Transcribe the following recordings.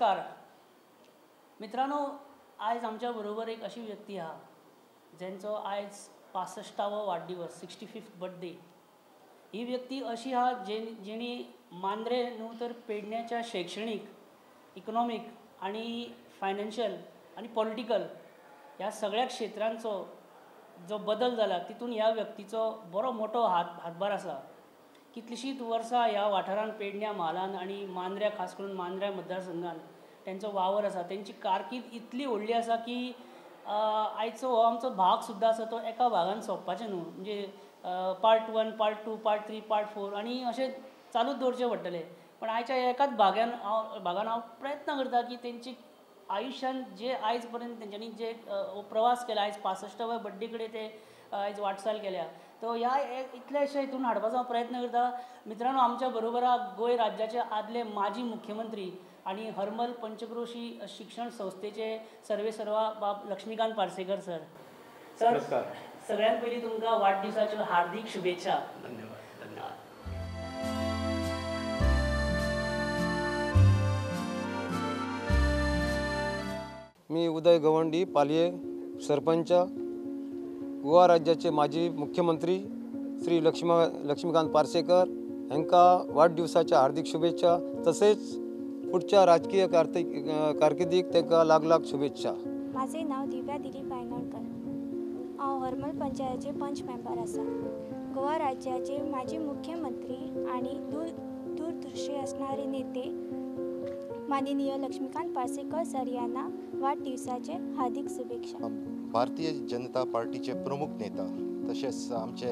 नमस्कार. मित्रांनो आयज आमच्या बरोबर एक अशी व्यक्ती आहा जेंचो आयज पासश्टावो वाडदिवस सिक्स्टी फिफ्थ बर्थडे ही व्यक्ती अशी आहा जे जेणी मांद्रे न्हू तर पेडण्याच्या शैक्षणीक इकॉनॉमिक आनी फायनान्शियल आनी पॉलिटिकल ह्या सगळ्या क्षेत्रांचो जो बदल जाला तितून ह्या व्यक्तीचो बरो मोठो हात हातभार आसा कितलीशींच वर्सां ह्या वाठारांत पेडण्या म्हालांत आनी मांद्र्या खास करून मांद्र्या मतदारसंघांत तेंचो वावर आसा तेंची कारकीर्द इतली व्हडली आसा की आयचो हो आमचो भाग सुद्दां आसा तो एका भागान सोंपपाचें न्हू. म्हणजे part one part two part three part four आनी अशें चालूच दवरचें पडटलें. पण आयच्या एकाच भाग्यान हांव भागान हांव प्रयत्न करता की तेंची आयुश्यान जे आयज पर्यंत तेंच्यांनी जे प्रवास केला आयज पासश्टाव्या बड्डे कडेन ते आयज वाटचाल केल्या. तो ह्या इतलेशे हितून हाडपाचो प्रयत्न करता. मित्रांनो आमच्या बरोबर गोंय राज्याचे आदले माजी मुख्यमंत्री आनी हरमल पंचक्रोशी शिक्षण संस्थेचे सर्वे सर्वा बाब लक्ष्मीकांत पार्सेकर सर. सर सगळ्यात पयलीं तुमकां वाडदिवसाच्यो हार्दीक शुभेच्छा. धन्यवाद धन्यवाद. मी उदय गवंडी पालये सरपंच. गोवा राज्याचे माजी मुख्यमंत्री श्री लक्ष्म लक्ष्मीकांत पार्सेकर हांकां वाडदिवसाच्या हार्दिक शुभेच्छा तसेच पुढच्या राजकीय कार्तिक कारकिर्दीक तांकां लाग लाग शुभेच्छा. माझे नाव दिव्या दिलीप वांयगणकर हांव हरमल पंचायतीचे पंच मेंबर आसा गोवा राज्याचे माजी मुख्यमंत्री आनी दूर दूरदृश्य असणारे नेते माननीय लक्ष्मीकांत पार्सेकर सर यांना वाढदिवसाचे हार्दिक शुभेच्छा. भारतीय जनता पार्टीचे प्रमुख नेता तशेंच आमचे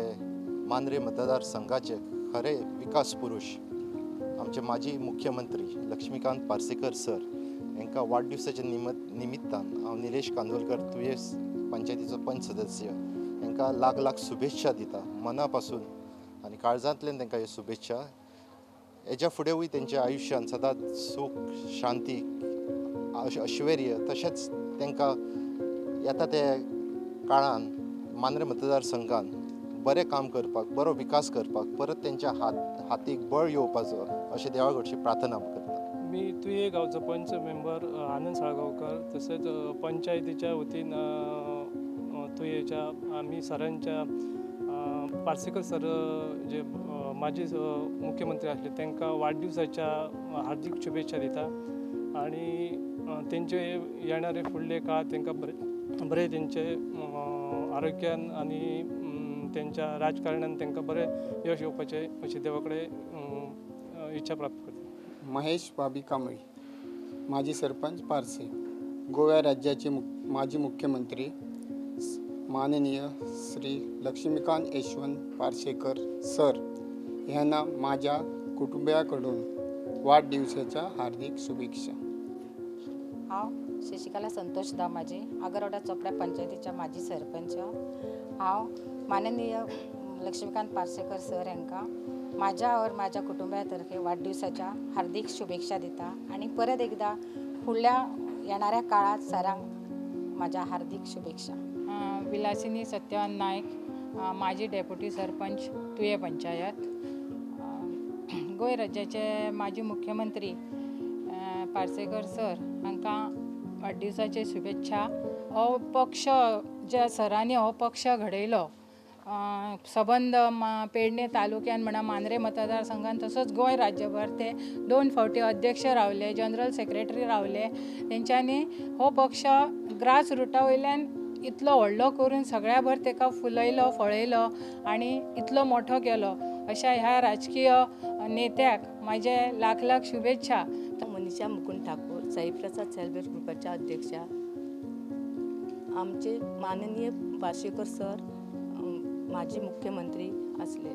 मांद्रे मतदारसंघाचे खरे विकास पुरुष आमचे माजी मुख्यमंत्री लक्ष्मीकांत पार्सेकर सर हांकां वाडदिवसाच्या निमत निमित्तान हांव निलेश कांदोलकर तुयेस पंचायतीचो पंच सदस्य हांकां लाख लाख शुभेच्छा दिता मना पासून आनी काळजांतल्यान तांकां ह्यो शुभेच्छा. हेज्या फुडेंवूय तेंच्या आयुश्यान सदांच सूख शांती ऐश्वर्य तशेंच तांकां येता ते काळान मांद्रे मतदारसंघान बरें काम करपाक बरो विकास करपाक परत तेंच्या हात हातीक बळ येवपाचो अशें देवा कडची प्रार्थना करता. मी तुये गांवचो पंच मेंबर आनंद साळगांवकर तसेच पंचायतीच्या वतीन तुयेच्या आमी सरांच्या पार्सेकर सर जे माजी मुख्यमंत्री आसले त्यांना वाडदिवसाच्या हार्दिक शुभेच्छा दिता. आनी तेंचे येणारे फुडले काळ त्यांना बरे बरे तेंचे आरोग्यान आनी तेंच्या राजकारणान तांकां बरें यश येवपाचें अशी देवा कडेन इच्छा प्राप्त करता. महेश बाबी कांबळी माजी सरपंच पारसे गोव्या राज्याचे मुख माजी मुख्यमंत्री माननीय श्री लक्ष्मीकांत यशवंत पार्सेकर सर ह्यांना माझ्या कुटुंबियाकडून वाढदिवसाच्या हार्दिक शुभेच्छा. हांव शशिकला संतोष दामाजी आगरवाडा चोपड्या पंचायतीच्या माजी सरपंच. हांव माननीय लक्ष्मीकांत पार्सेकर सर हांकां म्हाज्या और म्हाज्या कुटुंबियातर्फे वाडदिवसाच्या हार्दिक शुभेच्छा दिता आनी परत एकदा फुडल्या येणाऱ्या काळात सरांक म्हाज्या हार्दिक शुभेच्छा. विलासिनी सत्यवान नायक माजी डेप्युटी सरपंच तुये पंचायत. गोंय राज्याचे माजी मुख्यमंत्री पार्सेकर सर हांकां वाडदिवसाचे शुभेच्छा. हो पक्ष ज्या सरांनी हो पक्ष घडयलो सबंद पेडणे तालुक्यान म्हणा मांद्रे मतदारसंघान तसोच गोंय राज्यभर ते दोन फावटी अध्यक्ष रावले जनरल सेक्रेटरी रावले. तेंच्यांनी हो पक्ष ग्रास रुटा वयल्यान इतलो व्हडलो करून सगळ्या भर ताका फुलयलो फळयलो आनी इतलो मोठो केलो. अशा ह्या राजकीय नेत्याक म्हाजे लाख लाख शुभेच्छा. मनीषा मुकुंद ठाकूर. साईप्रसाद सेल्फ हेल्प ग्रुपाच्या अध्यक्षा आमचे माननीय पार्सेकर सर माजी मुख्यमंत्री असले.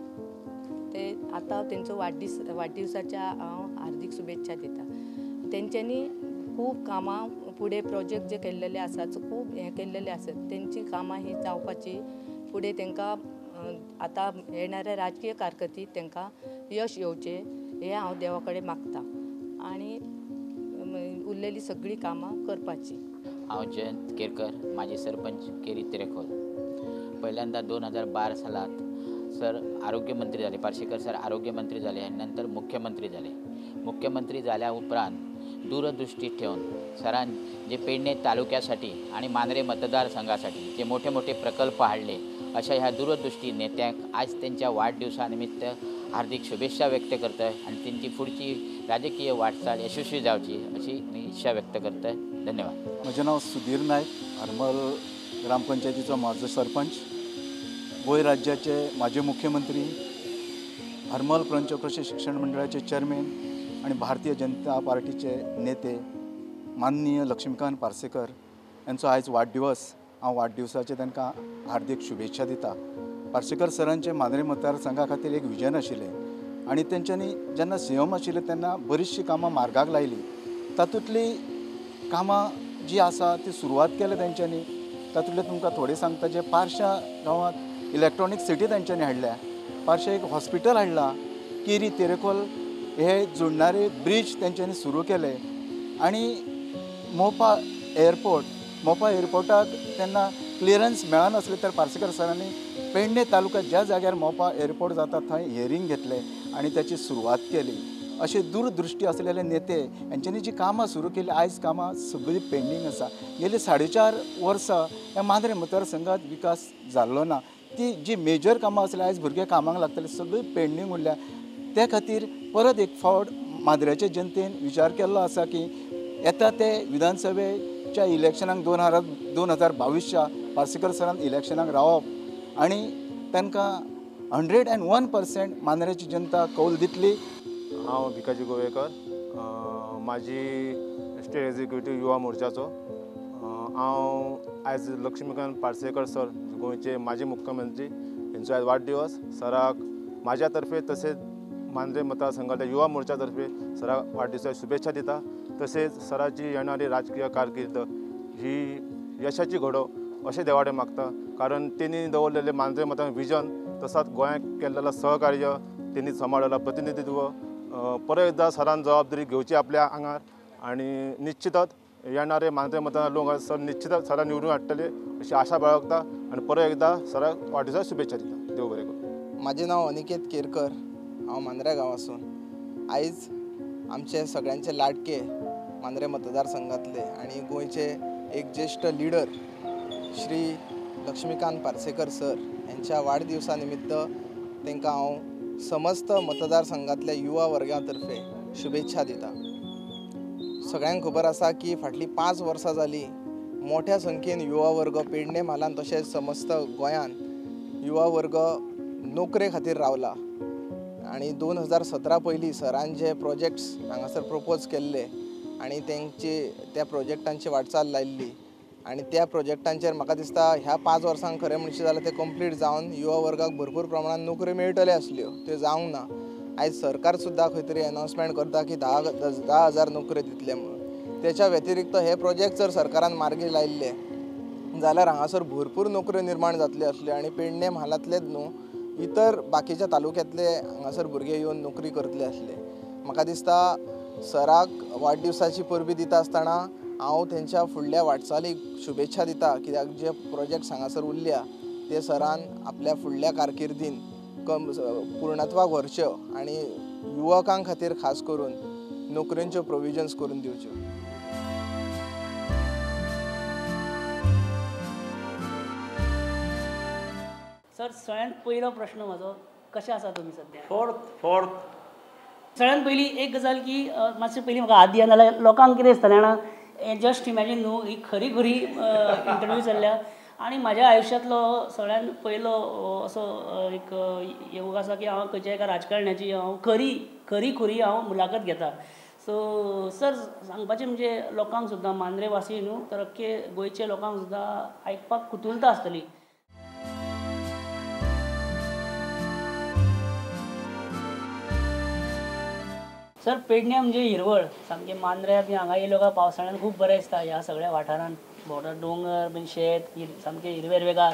ते आता त्यांचो वाडदीस वाढदिवसाच्या हांव हार्दिक शुभेच्छा दिता तेंच्यांनी खूब कामां फुडें प्रोजेक्ट जे केल्लेले आसात खूब हे केल्लेले आसात तेंची कामां ही जावपाची फुडें तेंकां आतां येणाऱ्या राजकीय कारकिर्दीत तेंकां यश येवचें हें हांव देवा कडेन मागतां आनी उरलेली सगळीं कामां करपाची. हांव जयंत केरकर माजी सरपंच केरी तेरेखोल. पहिल्यांदा दोन हजार बारा सालात सर आरोग्यमंत्री झाले पार्शेकर सर आरोग्यमंत्री झाले आणि नंतर मुख्यमंत्री झाले. मुख्यमंत्री झाल्या उपरांत दूरदृष्टी ठेवून सरां जे पेडणे तालुक्यासाठी आणि मांद्रे मतदारसंघासाठी जे मोठे मोठे प्रकल्प हाडले अशा ह्या दूरदृष्टी नेत्यांक आज त्यांच्या वाढदिवसानिमित्त हार्दिक शुभेच्छा व्यक्त करतोय आणि त्यांची पुढची राजकीय वाटचाल यशस्वी जावची अशी मी इच्छा व्यक्त करतोय. धन्यवाद. म्हजें नांव सुधीर नायक हरमल ग्रामपंचायतीचो माझं सरपंच गोय राज्याचे माजी मुख्यमंत्री हरमल पंचक्रोशी शिक्षण मंडळाचे चेअरमॅन आणि भारतीय जनता पार्टीचे नेते माननीय लक्ष्मीकांत पार्सेकर यांचो आयज वाडदिवस हांव वाडदिवसाचे तांकां हार्दिक शुभेच्छा दिता. पार्सेकर सरांचे मांद्रे मतदारसंघा खातीर एक विजन आशिल्लें आनी तेंच्यांनी जेन्ना सीएम आशिल्ले तेन्ना बरीचशीं कामां मार्गाक लायलीं. तातूंतली कामां जी आसा ती सुरवात केल्या तेंच्यांनी तातूंतले तुमकां थोडे सांगता जे पारशा गांवांत इलेक्ट्रॉनीक सिटी तेंच्यांनी हाडल्या. पारशे एक हॉस्पिटल हाडलां. केरी तेरेखोल हे जोडणारे ब्रिज तेंच्यांनी सुरू केले. आनी मोपा एअरपोर्ट मोपा एअरपोर्टाक तेन्ना क्लियरन्स मेळनासलें तर पार्सेकर सरांनी पेडणे तालुक्यात ज्या जाग्यार मोपा एअरपोर्ट जाता थंय हियरींग घेतलें आनी त्याची सुरवात केली. असे दूरदृश्टी असलेले नेते यांच्यानी जी कामां सुरू केली आयज कामां सगळीं पेंडींग आसा गेली साडे चार वर्सां ह्या मांद्रे मतदारसंघात विकास जाल्लो ना. ती जी मेजर कामां आसली आयज भुरगे कामांक लागतले सगळीं पेंडींग उरल्या. त्या खातीर परत एक फावट मांद्र्याचे जनतेन विचार केल्लो आसा की येता ते विधानसभेच्या इलेक्शनाक दोन हजार दोन हजार बावीसच्या पार्सेकर सरान इलेक्शनाक रावप आनी तांकां हंड्रेड अँड वन पर्सेंट मांद्रेची जनता कौल दितली. हांव भिकाजी गोवेकर म्हाजी स्टेट एग्जिक्युटीव युवा मोर्चाचो. हांव आयज लक्ष्मीकांत पार्सेकर सर गोंयचे माजी मुख्यमंत्री हेंचो आयज वाडदिवस. सराक म्हाज्या तर्फे तशेंच मांद्रे मतदारसंघाच्या युवा मोर्चा तर्फे सराक वाडदिवसाची शुभेच्छा दिता. तशेंच सराची येणारी राजकीय कारकीर्द ही यशाची घडोव अशें देवाडे मागता कारण तेणी दवरलेले मांद्रे मतान विजन तसाच गोंयाक केल्लेलं सहकार्य त्यांनी सांबाळलेलं प्रतिनिधित्व परत एकदा सरान जबाबदारी घेवची आपल्या आंगार आणि निश्चितच येणारे मांद्रे मतान लोक सर निश्चितच सरान निवडून हाडटले अशी आशा बाळगता आणि परत एकदा सराक वाडदिवसाक शुभेच्छा दिता देव बरें करूं. माझे नाव अनिकेत केरकर. हांव मांद्रे गांवासून. आयज आमचे सगळ्यांचे लाडके मांद्रे मतदारसंघातले आणि गोंयचे एक ज्येष्ठ लिडर श्री लक्ष्मीकांत पार्सेकर सर यांच्या वाढदिवसा निमित्त तांकां हांव समस्त मतदारसंघातल्या युवा वर्गातर्फे शुभेच्छा दिता. सगळ्यांक खबर आसा की फाटलीं पांच वर्सां जालीं मोठ्या संख्येन युवा वर्ग पेडणे म्हालान तशेंच समस्त गोंयान युवा वर्ग नोकरे खातीर रावला. आनी दोन हजार सतरा पयलीं सरान जे प्रोजेक्ट्स हांगासर प्रपोज केल्ले आनी तेंची त्या प्रोजेक्टांची वाटचाल लायल्ली. आनी त्या प्रोजेक्टांचेर म्हाका दिसता ह्या पांच वर्सांक खरें म्हणचें जाल्यार ते कंप्लीट जावन युवा वर्गाक भरपूर प्रमाणांत नोकऱ्यो मेळटल्यो आसल्यो त्यो जावंक ना. आयज सरकार सुद्दां खंय तरी अनावन्समेंट करता की धा धा हजार नोकऱ्यो दितले म्हणून. तेच्या व्यतिरिक्त हे प्रोजेक्ट जर सरकारान मार्गी लायल्ले जाल्यार हांगासर भरपूर नोकऱ्यो निर्माण जातल्यो आसल्यो आनी पेडणे म्हालांतलेच न्हू इतर बाकीच्या तालुक्यांतले हांगासर भुरगे येवन नोकरी करतले आसले म्हाका दिसता सराक वाडदिवसाची परबी दिता आसतना हांव तेंच्या फुडल्या वाटचालीक शुभेच्छा दिता. कित्याक जे प्रोजेक्ट्स हांगासर उरल्या ते सरान आपल्या फुडल्या कारकिर्दीन कम पूर्णत्वाक व्हरच्यो आनी युवकां खातीर खास करून नोकऱ्यांच्यो प्रोविजन्स करून दिवच्यो. सर सगळ्यात पयलो प्रश्न म्हजो कशें आसा तुमी सध्या? फोर्थ फोर्थ सगळ्यात पयली एक गजाल की मातशें पयलीं म्हाका हात दिया नाल्यार लोकांक कितें दिसतलें जाणा जस्ट इमॅजीन न्हू ही खरी खरी इंटरव्यू जाल्ल्या आनी म्हाज्या आयुश्यांतलो सगळ्यात पयलो असो एक योग आसा की हांव खंयच्या एका राजकारण्याची हांव खरी खरी खुरी हांव मुलाखत घेता. सो सर सांगपाचें म्हणजे लोकांक सुद्दां मांद्रे वासी न्हू तर अख्खे गोंयचे लोकांक सुद्दां आयकपाक कुतुलता आसतली. सर पेडण्या म्हणजे हिरवळ. सामके मांद्र्या बी हांगा येयलो काय पावसाळ्यान खूब बरें दिसता ह्या सगळ्या वाठारान भोंवतण दोंगर बीन शेत सामके सामकें हिरवेगार.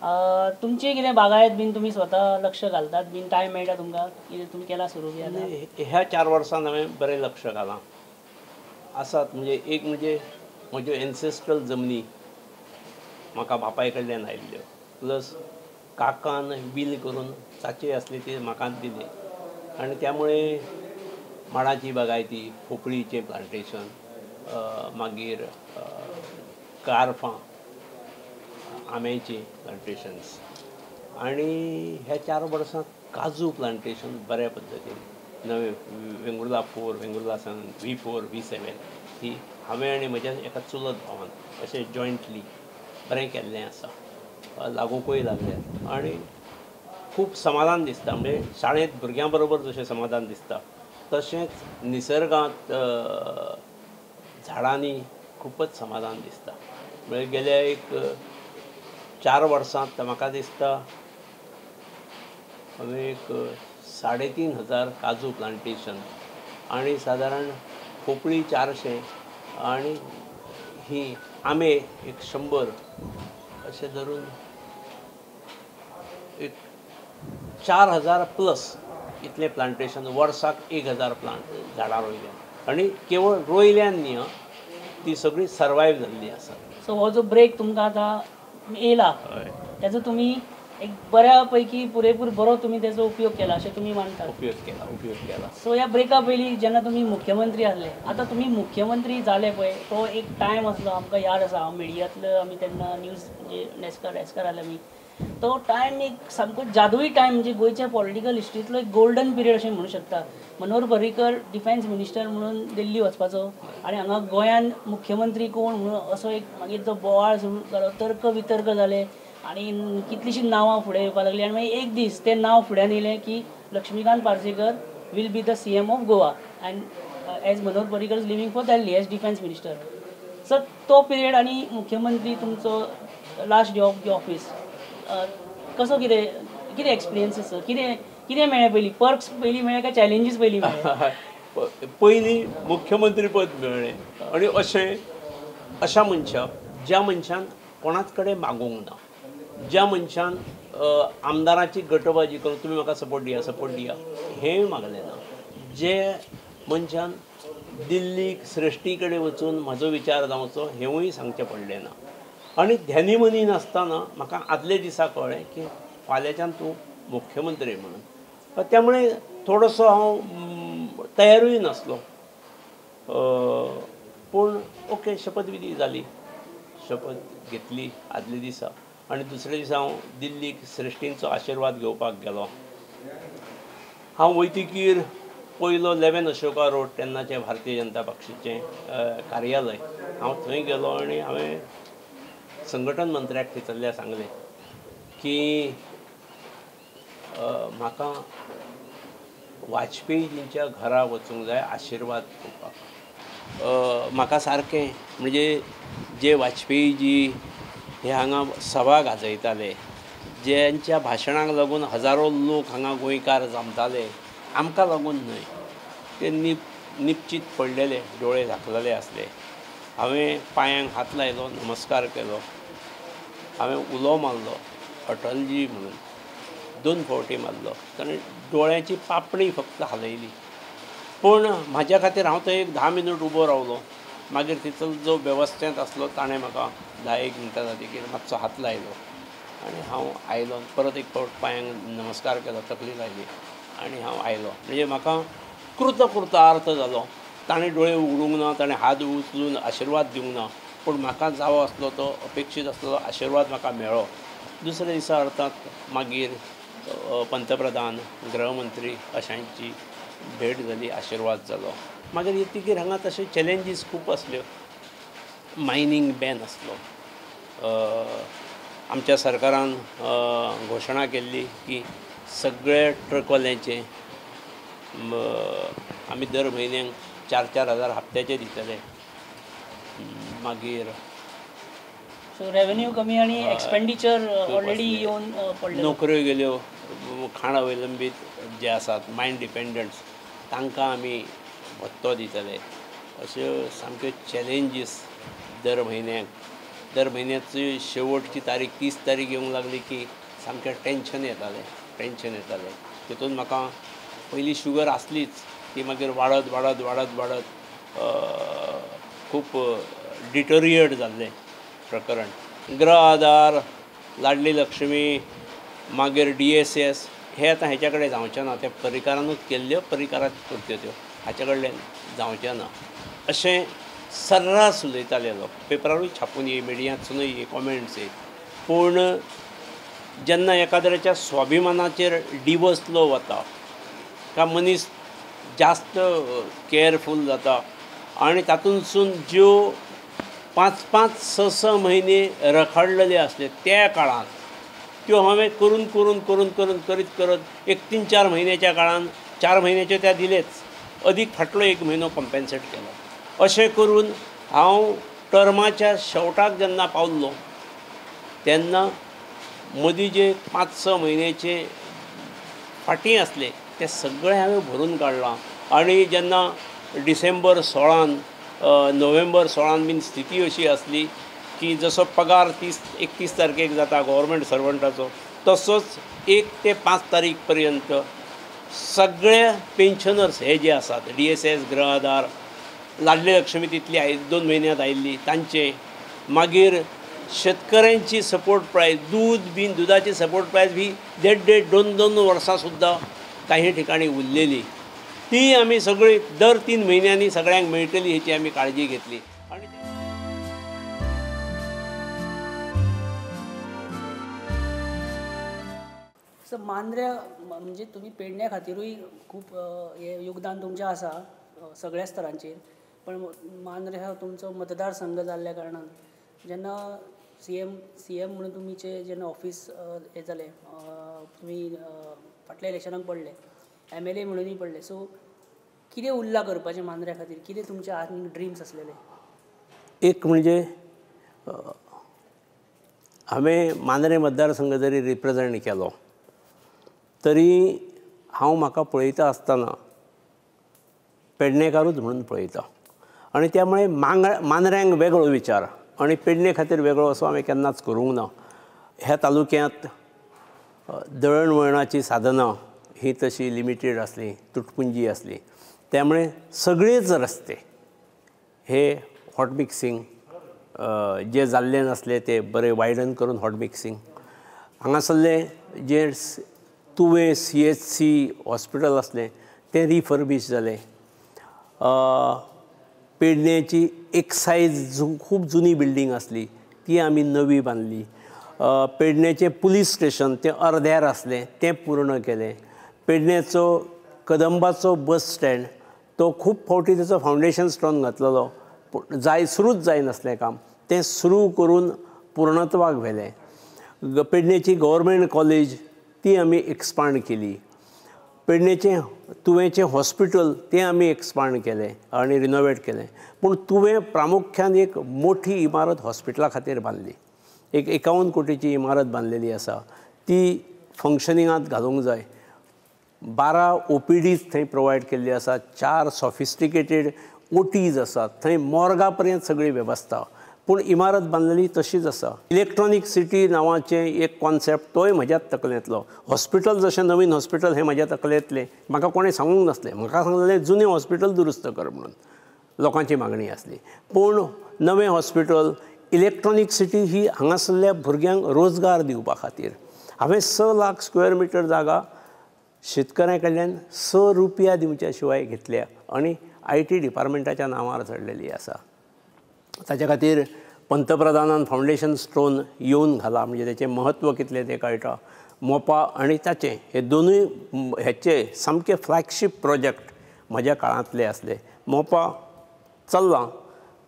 तुमचे तुमची कितें बागायत बीन तुमी स्वता लक्ष घालतात? बीन टायम मेळटा तुमकां? कितें तुमी केला सुरू बी ह्या चार वर्सांत हांवें बरें लक्ष घालां. आसात म्हणजे एक म्हणजे म्हज्यो एन्सेस्ट्रल जमनी म्हाका बापाय कडल्यान आयिल्ल्यो. प्लस काकान बील करून ताचे आसली ती म्हाका दिली. आनी त्यामुळे माडाची बागायती खोपळीचें प्लांटेशन मागीर कारफां आंब्याचीं प्लांटेशन्स आणि ह्या चार वर्सां काजू प्लांटेशन बऱ्या पद्दतीन नवे वेंगुर्ला फोर वेंगुर्ला सन व्ही फोर व्ही सेवन ही हांवें आनी म्हज्या एका चुलत भावान अशें जॉयंटली बरें केल्लें आसा लागूंकूय लागल्यात आनी खूब समाधान दिसता. म्हणजे शाळेंत भुरग्यां बरोबर जशें समाधान दिसता तशेंच निसर्गांत झाडांनी खूबच समाधान दिसता. म्हणजे गेल्या एक चार वर्सांत म्हाका दिसता. हांवें एक साडे तीन हजार काजू प्लांटेशन आनी सादारण खोपळी चारशे आनी ही आंबे एक शंबर अशें धरून एक चार हजार प्लस इतलें प्लांटेशन वर्साक एक हजार प्लांट झाडां रोयल्यात. आनी केवळ रोयल्यान न्ही ती सगळी सर्वायव जाल्ली आसा. सो हो जो ब्रेक तुमकां आतां येयला तेजो तुमी एक बऱ्या पैकी पुरेपूर बरो तुमी तेजो उपयोग केला अशें तुमी मानतात उपयोग केला उपयोग केला. सो ह्या ब्रेका पयलीं जेन्ना तुमी मुख्यमंत्री आसले आतां तुमी मुख्यमंत्री जाले पळय तो एक टायम आसलो आमकां याद आसा हांव मिडियांतलो आमी तेन्ना न्यूज म्हणजे नेस्कार डेस्कार आले आमी तो टायम एक सामको जादूई टायम म्हणजे गोंयच्या पॉलिटिकल हिस्ट्रींतलो एक गोल्डन पिरियड अशें म्हणूं शकता. मनोहर पर्रीकर डिफेन्स मिनिस्टर म्हणून दिल्ली वचपाचो आनी हांगा गोंयान मुख्यमंत्री कोण म्हणून असो एक मागीर तो बोवाळ सुरू जालो तर्क वितर्क जाले आनी कितलींशीं नांवां फुडें येवपाक लागलीं आनी मागीर एक दीस तें नांव फुड्यान येयलें की Laxmikant Parsekar will be the C M of Goa and as Manohar Parrikar is leaving for Delhi as defence minister so तो पिरियड आनी मुख्यमंत्री तुमचो last day of the office कसो कितें कितें एक्सपिरियन्सीस कितें कितें मेळ्ळें पयलीं पर्क्स पयलीं मेळ्ळे काय चॅलेंजीस पयलीं मेळ्ळे पयलीं मुख्यमंत्री पद मेळ्ळें आनी अशें अशा मनशाक ज्या मनशान कोणाच कडेन मागूंक ना ज्या मनशान आमदाराची गटबाजी करून तुमी म्हाका सपोर्ट दिया सपोर्ट दिया हेंय मागलें ना. जे मनशान दिल्लीक श्रेश्टी कडेन वचून म्हाजो विचार जावचो हेंवूय सांगचें पडलें ना. आनी ध्यानी मनी नासतना म्हाका आदले दिसा कळ्ळें की फाल्यांच्यान तूं मुख्यमंत्री म्हणून. त्यामुळे थोडोसो हांव तयारूय नासलो. पूण ओके शपथविधी जाली शपथ घेतली आदले दिसा. आनी दुसरे दिसा हांव दिल्लीक श्रेश्टींचो आशिर्वाद घेवपाक गेलो. हांव वैतिकीर पयलो लेवेन अशोका रोड तेन्नाचें भारतीय जनता पक्षाचें कार्यालय. हांव थंय गेलो आनी हांवें संघटन मंत्र्याक थंयसरल्या सांगलें की म्हाका वाजपेयीजींच्या घरा वचूंक जाय आशिर्वाद घेवपाक. म्हाका सारकें म्हणजे जे वाजपेयीजी हे हांगा सभा गाजयताले ज्यांच्या भाशणांक लागून हजारो लोक हांगा गोंयकार जमताले आमकां लागून न्हय. ते निप निपचीत पडलेले डोळे धाकलेले आसले हांवें पांयांक हात लायलो नमस्कार केलो. हांवें उलो मारलो अटलजी म्हणून दोन फावटी मारलो. ताणें डोळ्याची पापणी फक्त हालयली पूण म्हाज्या खातीर हांव थंय एक धा मिनट उबो रावलो. मागीर तितलो जो वेवस्थेंत आसलो ताणें म्हाका धा एक मिनटां जातकीर मातसो हात लायलो. आनी हांव आयलो. परत एक फावट पांयांक नमस्कार केलो तकली लायली. आनी हांव आयलो. म्हणजे म्हाका कृत कृतार्थ जालो. ताणें दोळे उगडूंक ना ताणें हात उचलून आशिर्वाद दिवंक ना. पूण म्हाका जावो आसलो तो अपेक्षीत आसलेलो आशिर्वाद म्हाका मेळ्ळो दुसऱ्या दिसा अर्थात मागीर पंतप्रधान गृहमंत्री अशांची भेट जाली आशिर्वाद जालो मागीर येतकीर हांगा तशे चॅलेंजीस खूब आसल्यो मायनींग बॅन आसलो आमच्या सरकारान घोशणा केल्ली की सगळे ट्रकवाल्यांचे आमी दर म्हयन्याक चार चार हजार हप्त्याचे दितले. मागीर. सो रेवेन्यू कमी आनी एक्सपेंडिचर ऑलरेडी येवन पडले नोकऱ्यो गेल्यो खाण अवलंबीत जे आसात मायंड डिपेंडंट्स तांकां आमी भत्तो दितले. अश्यो सामक्यो चॅलेंजीस दर म्हयन्याक. दर म्हयन्याची शेवटची तारीख तीस तारीख येवंक लागली की सामकें टेंशन येतालें टेंशन येतालें. तितून म्हाका पयलीं शुगर आसलीच ती मागीर वाडत वाडत वाडत वाडत खूब डिटोरिएट जाल्लें प्रकरण. ग्रह आधार लाडली लक्ष्मी मागीर डी एस एस हे आतां हेच्या कडेन जावचें ना ते परिकारानूच केल्ल्यो परिकारात करत्यो त्यो हाचे कडल्यान जावचें ना अशें सर्रास उलयताले लोक. पेपरारूय छापून ये मिडियांतसूनय ये कॉमेंट्स ये. पूण जेन्ना एखाद्याच्या स्वाभिमानाचेर डिवसलो वता का मनीस जास्त केअरफूल जाता आनी तातूंतसून ज्यो पांच पांच स स म्हयने रखडलेले आसले त्या काळांत त्यो हांवें करून करून करून करून करीत करत एक तीन चार म्हयन्याच्या काळान चार म्हयन्याचे त्या दिलेच अदीक फाटलो एक म्हयनो कॉम्पेन्सेट केलो. अशें करून हांव टर्माच्या शेवटाक जेन्ना पावल्लो तेन्ना मदीं जे पांच स म्हयन्याचे फाटीं आसले ते सगळे हांवें भरून काडलां आनी जेन्ना डिसेंबर सोळान नोव्हेंबर सोळान बीन स्थिती अशी आसली की जसो पगार तीस एकतीस तारखेक जाता गव्हर्मेंट सर्वंटाचो तसोच एक ते पांच तारीख पर्यंत सगळे पेन्शनर्स हे जे आसात डी एस एस गृह आधार लाडली लक्ष्मी तितली आय दोन म्हयन्यांत आयिल्ली तांचे मागीर शेतकऱ्यांची सपोर्ट प्रायस दूद बीन दुधाची सपोर्ट प्रायस बी देड देड दोन दोन वर्सां सुद्दां काही ठिकाणी उरलेली. ती आमी सगळी दर तीन म्हयन्यांनी सगळ्यांक मेळटली हेची आमी काळजी घेतली. आनी सो मांद्र्या म्हणजे तुमी पेडण्या खातीरूय खूब हें योगदान तुमचें आसा सगळ्या स्तरांचेर पण मांद्रे हो तुमचो मतदारसंघ जाल्ल्या कारणान जेन्ना सी एम सी एम म्हणून तुमचे जेन्ना ऑफीस हें जालें तुमी फाटल्या इलेक्शनाक पडले एम एल ए म्हणूनय पडले. सो कितें उल्ला करपाचें मांद्र्या खातीर? कितें तुमचे आनीक ड्रिम्स आसलेले एक म्हणजे हांवें मांद्रे मतदारसंघ जरी रिप्रेझेंट केलो तरी हांव म्हाका पळयता आसतना पेडणेकारूच म्हणून पळयता. आनी त्या मुळे मांग मांद्र्यांक वेगळो विचार आनी पेडणे खातीर वेगळो असो हांवें केन्नाच करूंक ना. ह्या तालुक्यांत दळणवळणाची साधनां ही तशी लिमिटेड आसली तुटपुंजी आसली त्यामुळे सगळेच रस्ते हे हॉट मिक्सिंग जे जाल्ले नासले ते बरे वायडन करून हॉट मिक्सिंग. हांगासरले जे तुवें सी एच सी हॉस्पिटल आसलें तें रिफर्बीश जालें पेडण्याची एक्सायज खूब जुनी बिल्डींग आसली ती आमी नवी बांदली पेडण्याचें पुलीस स्टेशन तें अर्द्यार आसलें तें पूर्ण केलें. पेडण्याचो कदंबाचो बस स्टँड तो खूब फावटी तेचो फावंडेशन स्टोन घातलेलो. जाय सुरूच जायनासलें काम. तें सुरू करून पूर्णत्वाक व्हेलें. पेडणेची गव्हर्मेंट कॉलेज ती आमी एक्सपांड केली. पेडणेचें तुवेंचें हॉस्पिटल तें आमी एक्सपांड केलें आनी रिनोवेट केलें. पूण तुवें प्रामुख्यान एक मोठी इमारत हॉस्पिटला खातीर बांदली एक एकावन्न कोटीची इमारत बांदलेली आसा ती फंक्शनिंगांत घालूंक जाय. बारा ओ पी डीज थंय प्रोवायड केल्ली आसा चार सॉफिस्टिकेटेड ओ टीज आसात थंय मोर्गा पर्यंत सगळी वेवस्था पूण इमारत बांदलेली तशीच आसा इलेक्ट्रॉनीक सिटी नांवाचें एक कॉन्सेप्ट तोय म्हज्याच तकलेंतलो. हॉस्पिटल जशें नवीन हॉस्पिटल हें म्हज्या तकलेंतलें. म्हाका कोणें सांगूंक नासलें. म्हाका सांगलें जुनें हॉस्पिटल दुरुस्त कर म्हणून. लोकांची मागणी आसली पूण नवें हॉस्पिटल इलेक्ट्रॉनीक सिटी ही हांगासरल्या भुरग्यांक रोजगार दिवपा खातीर हांवें स लाख स्क्वेअर मिटर जागा शेतकऱ्यां कडल्यान स रुपया दिवच्या शिवाय घेतल्या आनी आय टी डिपार्टमेंटाच्या नांवार चडलेली आसा ताच्या खातीर पंतप्रधानान फावंडेशन स्टोन येवन घाला म्हणजे तेचें म्हत्व कितलें तें कळटा. मोपा आनी ताचें हे दोनूय हेचे सामके फ्लॅगशीप प्रोजेक्ट म्हज्या काळांतले आसले मोपा चल्लां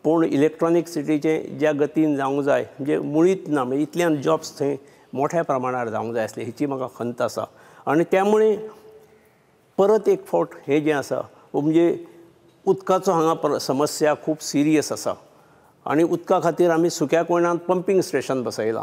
पूण इलेक्ट्रॉनीक सिटीचें ज्या गतीन जावंक जाय म्हणजे मुळीत ना म्हणजे इतल्यान जॉब्स थंय मोठ्या प्रमाणार जावंक जाय आसले हेची म्हाका खंत आसा. आनी त्यामुळे परत एक फावट हें जें आसा म्हणजे उदकाचो हांगा समस्या खूब सिरियस आसा आनी उदका खातीर आमी सुक्या कोयणांत पंपींग स्टेशन बसयलां.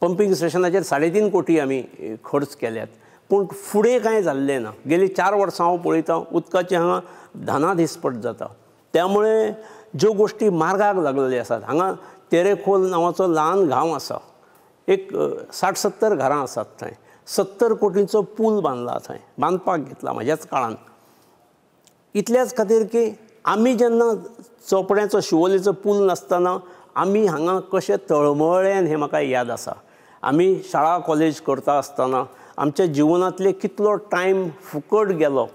पंपींग स्टेशनाचेर साडे तीन कोटी आमी खर्च केल्यात. पूण फुडें कांय जाल्लें ना गेलीं चार वर्सां हांव हो पळयतां उदकाचे हांगा धनादिस्पट जाता. त्यामुळे ज्यो गोश्टी मार्गाक लागलेल्यो आसात हांगा तेरेखोल नांवाचो ल्हान गांव आसा एक साठ सत्तर घरां आसात थंय. सत्तर कोटींचो पूल बांदला थंय बांदपाक घेतला म्हज्याच काळान. इतल्याच खातीर की आमी जेन्ना चोपड्याचो शिवोलेचो पूल नासतना आमी हांगा कशें तळमळ्यान हें म्हाका याद आसा. आमी शाळा कॉलेज करता आसतना आमच्या जिवनांतले कितलो टायम फुकट गेलो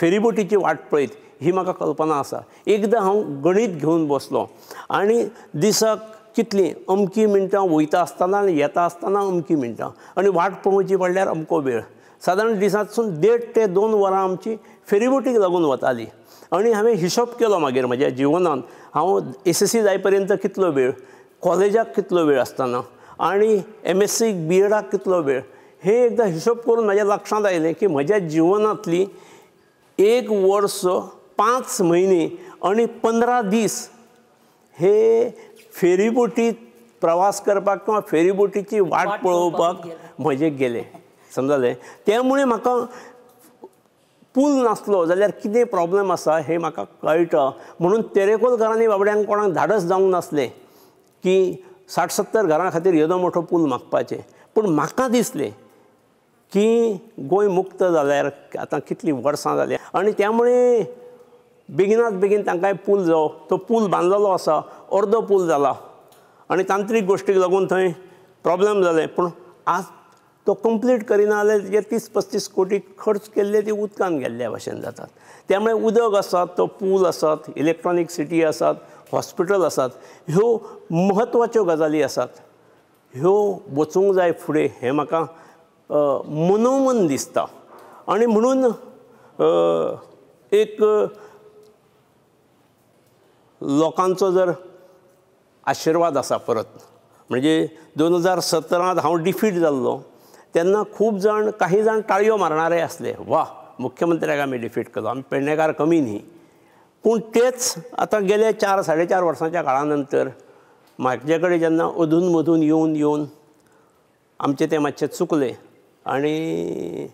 फेरीबोटीची वाट पळयत ही म्हाका कल्पना आसा. एकदां हांव गणीत घेवन बसलो आनी दिसाक कितलीं? अमकी मिनटां वयता आसतना आनी येता आसतना अमकी मिनटां. आनी वाट पळोवची पडल्यार अमको वेळ. सादारण दिसांतसून देड ते दोन वरां आमची फेरीबोटीक लागून वताली आनी हांवें हिशोब केलो मागीर म्हज्या जिवनांत. हांव एस एस सी जाय पर्यंत कितलो वेळ? कॉलेजाक कितलो वेळ आसतना आनी एम एस सीक बी एडाक कितलो वेळ? हे एकदां हिशोब करून म्हाज्या लक्षांत आयलें की म्हज्या जिवनांतली एक वर्स पांच म्हयने आनी पंदरा दीस हे फेरीबोटीत प्रवास करपाक किंवा फेरीबोटीची वाट पळोवपाक म्हजे गेले. समजलें? त्यामुळे म्हाका पूल नासलो जाल्यार कितें प्रॉब्लेम आसा हें म्हाका कळटा. म्हणून तेरेकोलकारांनी बाबड्यांक कोणाक धाडस जावंक नासलें की साठ सत्तर घरां खातीर येदो मोठो पूल मागपाचें. पूण म्हाका दिसलें की गोंय मुक्त जाल्यार आतां कितलीं वर्सां जालीं. आनी त्यामुळे बेगिनात बेगीन तांकांय पूल जावो तो पूल बांदलेलो आसा अर्दो पूल जाला. आनी तांत्रीक गोश्टीक लागून थंय प्रॉब्लेम जाले. पूण आज तो कंप्लीट करिना जाल्यार तेजे तीस पस्तीस कोटी खर्च केल्ले ते उदकान गेल्ल्या भशेन जातात. त्यामुळे उदक आसात तो पूल आसात इलेक्ट्रॉनीक सिटी आसात हॉस्पिटल आसात ह्यो म्हत्वाच्यो गजाली आसात ह्यो वचूंक जाय फुडें हें म्हाका मनोमन दिसता. आनी म्हणून एक लोकांचो जर आशिर्वाद आसा परत म्हणजे दोन हजार सतरांत हांव डिफीट जाल्लो तेन्ना खूब जाण काही जाण टाळयो मारणारे आसले वा मुख्यमंत्र्याक आमी डिफीट केलो. आमी पेडणेकार कमी न्ही. पूण तेच आतां गेले चार साडे चार वर्सांच्या काळा नंतर म्हाजे कडेन जेन्ना अधून मधून येवन येवन आमचें तें मातशें चुकलें आनी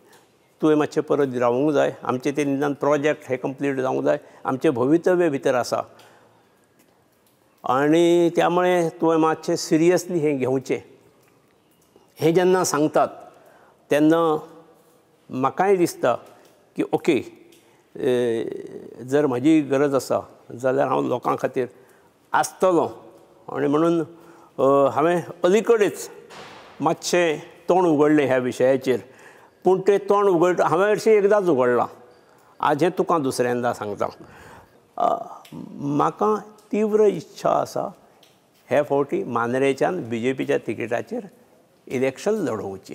तुवें मातशें परत रावूंक जाय. आमचें तें निदान प्रोजेक्ट हे कंप्लीट जावंक जाय. आमचें भवितव्य भितर आसा आनी त्यामुळे तुवें मातशें सिरियसली हें घेवचें हें जेन्ना सांगतात तेन्ना म्हाकाय दिसता की ओके जर म्हजी गरज आसा जाल्यार हांव लोकां खातीर आसतलों आनी म्हणून हांवें अलीकडेच मातशें तोंड उगडलें ह्या विशयाचेर पूण तें तोंड उगड हांवें हरशीं एकदांच उगडलां आज हें तुका दुसऱ्यांदा सांगता. म्हाका तीव्र इच्छा आसा हे फावटी मांद्रेच्यान बी जे पीच्या तिकेटाचेर इलेक्शन लडोवचें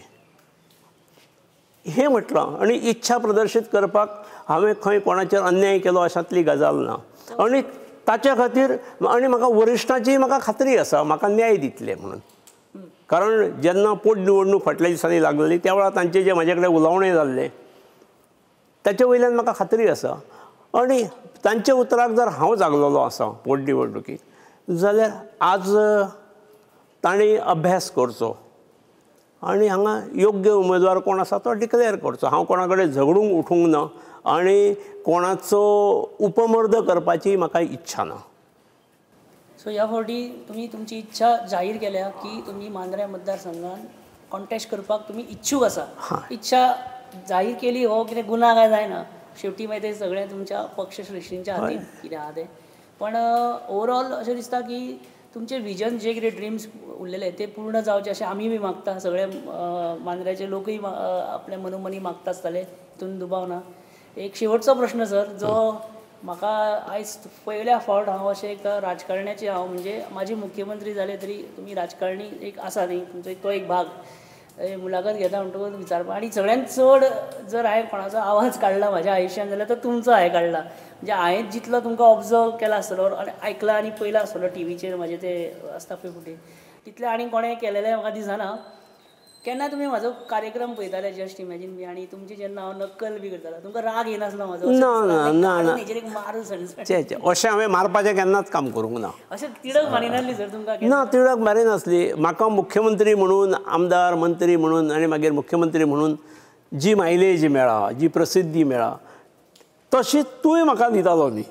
हें म्हटलां आनी इच्छा प्रदर्शीत करपाक हांवें खंय कोणाचेर अन्याय केलो अशांतली गजाल ना. आनी ताच्या खातीर आनी म्हाका वरिश्ठांची म्हाका खात्री आसा म्हाका न्याय दितले म्हणून. कारण जेन्ना पोटनिवडणूक फाटल्या दिसांनी लागलेली त्या वेळार तांचे जे म्हजे कडेन उलोवणें जाल्लें ताचे वयल्यान म्हाका खात्री आसा. आनी तांच्या उतराक जर हांव जागलेलो आसा पोटनिवडणुकीत जाल्यार आज तांणी अभ्यास करचो. आनी हांगा योग्य उमेदवार कोण आसा तो डिक्लेअर करचो. हांव कोणा कडेन झगडूंक उठूंक ना आनी कोणाचो उपमर्द करपाची म्हाका इच्छा ना. सो ह्या फावटी तुमी तुमची इच्छा जाहीर केल्या की तुमी मांद्र्या मतदारसंघान कॉन्टेस्ट करपाक तुमी इच्छूक आसा. इच्छा जाहीर केली हो कितें गुन्हा काय जायना. शेवटी मागीर तें सगळें तुमच्या पक्षश्रेश्ठींच्या हातीन कितें आहा. तें पण ओवरऑल अशें दिसता की तुमचे विजन जे कितें ड्रिम्स उरलेले ते पूर्ण जावचे अशें आमी बी मागता सगळे मांद्र्याचे लोकूय आपले मनोमनी मागता आसतले तितून दुबाव ना एक शेवटचो प्रश्न सर जो म्हाका आयज पयल्या फावट हांव अशें एक राजकारण्याचे हांव म्हणजे माझे मुख्यमंत्री जाले तरी तुमी राजकारणी एक आसा न्ही तुमचो एक तो एक भाग. मुलाखत घेता म्हणटकूच विचारपा आनी सगळ्यात चड जर हांवें कोणाचो आवाज काडला म्हाज्या आयुश्यान जाल्यार तो तुमचो हांवें काडला म्हणजे हांवें जितलो तुमकां ऑब्जर्व केला आसतलो आनी आयकला आनी पयला आसतलो टिवीचेर म्हाजे ते आसता पळय फुटेज. तितलें आनी कोणें केलेलें म्हाका दिसना. केन्ना तुमी म्हाजो कार्यक्रम पळयताले जस्ट इमॅजीन बी आनी तुमची जेन्ना हांव नक्कल बी करतालो तुमकां राग येनासलो म्हाजो ना, ना, ना, मारून अशें हांवें मारपाचें केन्नाच काम करूंक ना. अशें तिडक मारिनासली सर तुमकां ना तिडक मारी नासली म्हाका मुख्यमंत्री म्हणून आमदार मंत्री म्हणून आनी मागीर मुख्यमंत्री म्हणून जी मायलेज मेळा जी प्रसिद्धी मेळा तशी तुवें म्हाका दितालो न्ही.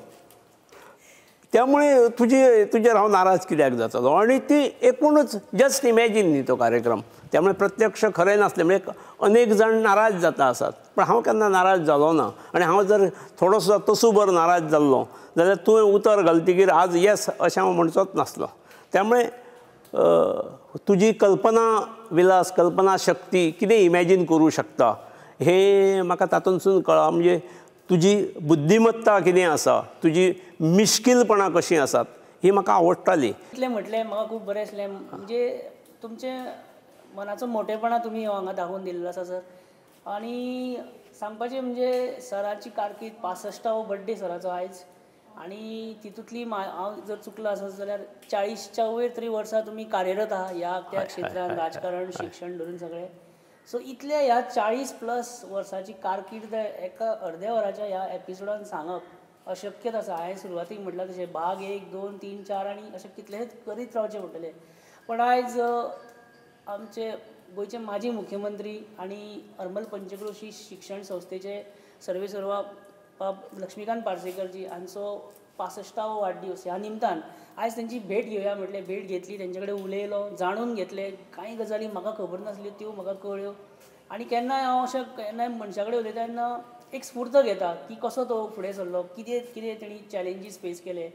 त्यामुळे तुजी तुजेर हांव नाराज कित्याक जातालो आनी ती एकूणच जस्ट इमॅजीन न्ही तो कार्यक्रम. त्यामुळे प्रत्यक्ष खरें नासलें अनेक जाण नाराज जाता आसात पण हांव केन्ना नाराज जालो ना. आनी हांव जर थोडोसो तसूभर नाराज जाल्लो जाल्यार तुवें उतर घालतकीर आज येस अशें हांव म्हणचोच नासलो. त्यामुळे तुजी कल्पना विलास कल्पना शक्ती कितें इमॅजीन करूं शकता? हे म्हाका तातूंतसून कळ्ळां म्हणजे तुजी बुद्धिमत्ता कितें आसा तुजी मिश्कीलपणां कशीं आसात ही म्हाका आवडटाली. इतलें म्हटलें म्हाका खूब बरें दिसलें म्हणजे तुमचें मनाचो मोठेपणा तुमी हांगा दाखोवन दिल्लो आसा सर. आनी सांगपाचें म्हणजे सराची कारकीर्द पासश्टावो बड्डे सराचो आयज. आनी तितूंतली हांव जर चुकलो आसत जाल्यार चाळीसच्या वयर तरी वर्सां तुमी कार्यरत आहा ह्या त्या क्षेत्रांत राजकारण शिक्षण धरून सगळें. सो इतल्या ह्या चाळीस प्लस वर्साची कारकीर्द एका अर्द्या वराच्या ह्या एपिसोडान सांगप अशक्यच आसा हांवें सुरवातीक म्हटलां तशें भाग एक दोन तीन चार आनी अशें कितलेंच करीत रावचें पडटलें पण आयज आमचे गोंयचे माजी मुख्यमंत्री आनी हरमल पंचक्रोशी शिक्षण संस्थेचे सर्वे सर्वा लक्ष्मीकांत पार्सेकरजी हांचो पासश्टावो वाडदीस ह्या निमतान आयज तेंची भेट घेवया म्हटलें. भेट घेतली तेंचे कडेन उलयलो जाणून घेतले. कांय गजाली म्हाका खबर नासल्यो त्यो म्हाका कळ्यो. आनी केन्नाय हांव अशें केन्नाय मनशा कडेन उलयता तेन्ना एक स्फूर्त घेता की कसो तो फुडें सरलो कितें कितें तेणी चॅलेंजीस फेस केले.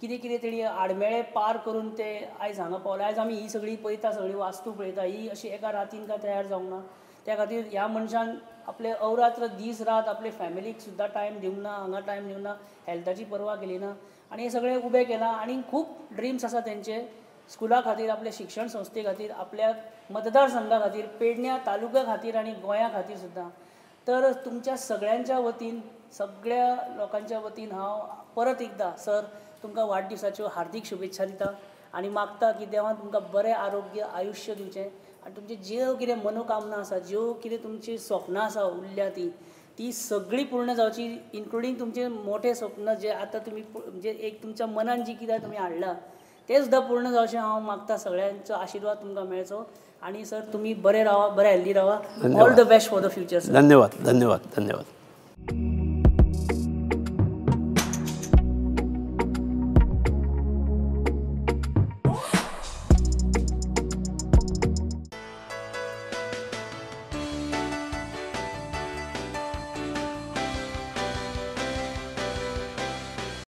कितें कितें तेणी आडमेळे पार करून ते आयज हांगा पावले आयज आमी ही सगळी पळयता सगळी वास्तू पळयता ही अशी एका रातीन काय तयार जावंक ना. त्या खातीर ह्या मनशान आपले अवरात्र दीस रात आपले फॅमिलीक सुद्दां टायम दिवंक ना हांगा टायम दिवंक ना हेल्थाची पर्वा केली ना. आनी हे सगळें उबें केलां आनी खूब ड्रिम्स आसा तेंचे स्कुला खातीर आपल्या शिक्षण संस्थे खातीर आपल्या मतदारसंघा खातीर पेडण्या तालुक्या खातीर आनी गोंया खातीर सुद्दां तर तुमच्या सगळ्यांच्या वतीन सगळ्या लोकांच्या वतीन हांव परत एकदां सर तुमकां वाडदिवसाच्यो हार्दीक शुभेच्छा दिता. आनी मागता की देवान तुमकां बरें आरोग्य आयुश्य दिवचें. आनी तुमचे ज्यो कितें मनोकामना आसा ज्यो कितें तुमची स्वप्नां आसा उरल्या ती ती सगळी पूर्ण जावची इन्क्लुडींग तुमचे मोठे स्वप्न जे आतां तुमी म्हणजे एक तुमच्या मनान जी कितें तुमी हाडला तें सुद्दां पूर्ण जावचें हांव मागता सगळ्यांचो आशिर्वाद तुमकां मेळचो. आनी सर तुमी बरे रावा बरे healthy Rawa. All the best for the future धन्यवाद धन्यवाद धन्यवाद.